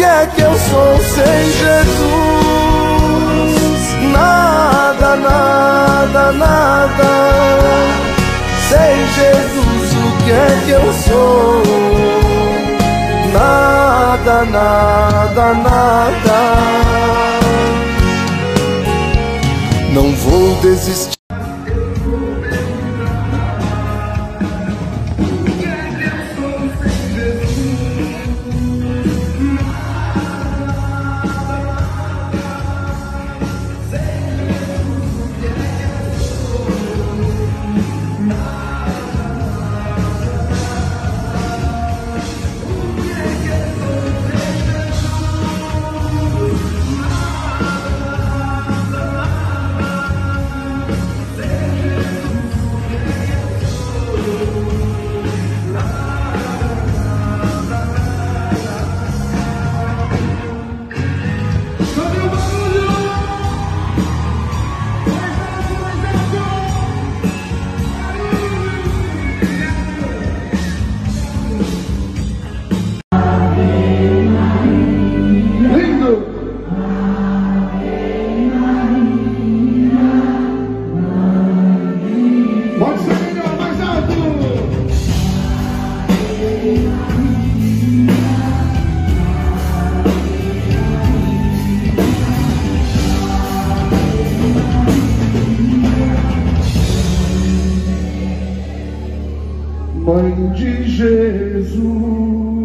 que é que eu sou sem Jesus? Nada, nada, nada. Sem Jesus, o que é que eu sou? Nada, nada, nada. Não vou desistir Mãe de Jesus.